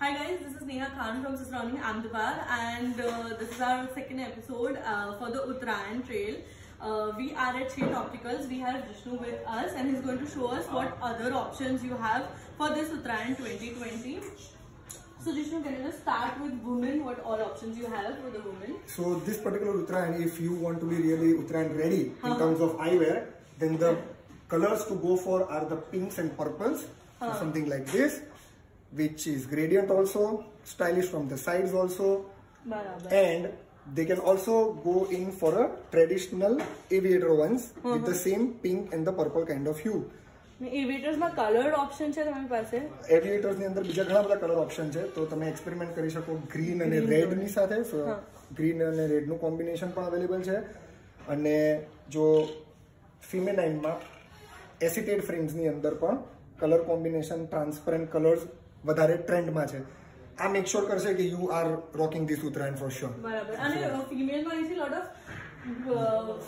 Hi guys, this is Neha Khan from Surrounding Ahmedabad and uh, this is our second episode uh, for the Uttarayan Trail. Uh, we are at Sheth Opticals. We have Vishnu with us and he's going to show us what other options you have for this Uttarayan 2020. So Vishnu, can you just start with women? What all options you have for the women? So this particular Uttarayan, if you want to be really Uttarayan ready in Uh-huh. terms of eyewear, then the colors to go for are the pinks and purples. So Uh-huh. something like this, which is gradient also, stylish from the sides also, Barabar. and they can also go in for a traditional aviator ones with Uh-huh. the same pink and the purple kind of hue. Aviators coloured option છે તમારી પાસે? એવિએટર્સની અંદર બીજા ઘણા બધા colour option છે. તો તમે એક્સપેરિમેન્ટ કરી શકો ગ્રીન અને રેડની સાથે. ગ્રીન અને રેડનું કોમ્બિનેશન પણ અવેલેબલ છે. અને જો ફિમેનાઇનમાં એસિટેડ ફ્રેમ્સની અંદર પણ કલર કોમ્બિનેશન ટ્રાન્સપરન્ટ કલર્સ વધારે ટ્રેન્ડમાં છે આ મેક શ્યોર કરશે કે you are rocking this Uttarayan for sure બરાબર અને ફિમેલમાં you C lot of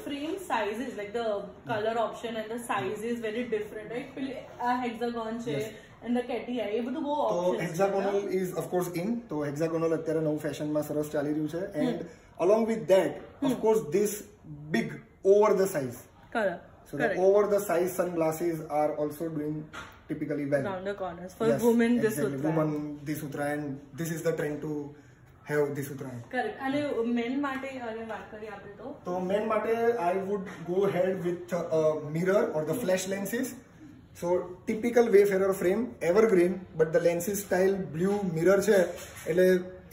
frame sizes like the color option and the size is very different right પેલી આ હેક્સાગોન છે and the કેટી એ બધું બહુ તો options છે હેક્ઝાગોનલ ઇઝ ઓફકોર્સ ઇન તો હેક્ઝાગોનલ અત્યારે નવું ફેશનમાં સરસ ચાલી રહ્યું છે and along with that of course this big over the size correct So the over the size sunglasses are also doing typically well. Rounder corners. For yes, women, this exactly. Woman, this Uttarayan, this is the trend to have this Uttarayan. Correct. And men માટે અને વાત men માટે I would go ahead with a mirror or the flash lenses. so typical wayfarer frame evergreen but the lenses style blue mirror છે એટલે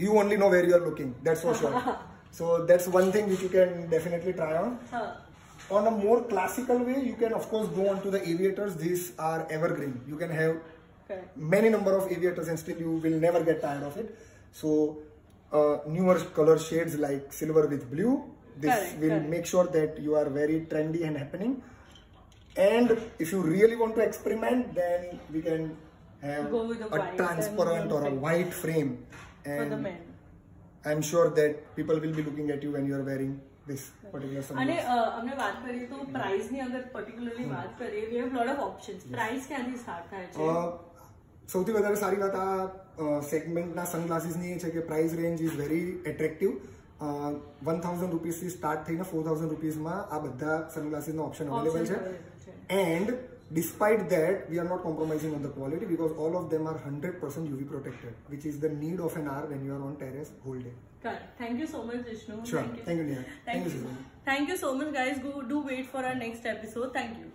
you only know where looking thats looking that's so thats one thing one thing which you can definitely try on a more classical way you can of course go on to the aviators. These are evergreen. You can have correct. many number of aviators and still you will never get tired of it. So uh, newer color shades like silver with blue. This Correct, will correct. make sure that you are very trendy and happening. And if you really want to experiment then we can have Go with the a transparent or a white frame. for the and men i'm sure that people will be looking at you when you are wearing this particular અને sunglasses. અ, અમે વાત કરીએ તો price ની અગર particularly વાત કરીએ we have lot of options price ક્યાંથી સ્ટાર્ટ થાય છે અ, સૌથી વધારે સારી વાત આ સેગમેન્ટના સનગ્લાસીસની એ છે કે price range is very attractive one thousand રૂપીસથી start થઈને ફોર થાઉઝન્ડ રૂપીઝમાં આ બધા સનગ્લાસીસનો ઓપ્શન અવેલેબલ Options છે available છે. And Despite that, we are not compromising on the quality because all of them are 100% UV protected, which is the need of an hour when you are on terrace whole day. Thank you so much, Vishnu. Sure. Thank you, Thank you, Thank, Thank you. you. Thank you so much, guys. Go, do wait for our next episode. Thank you.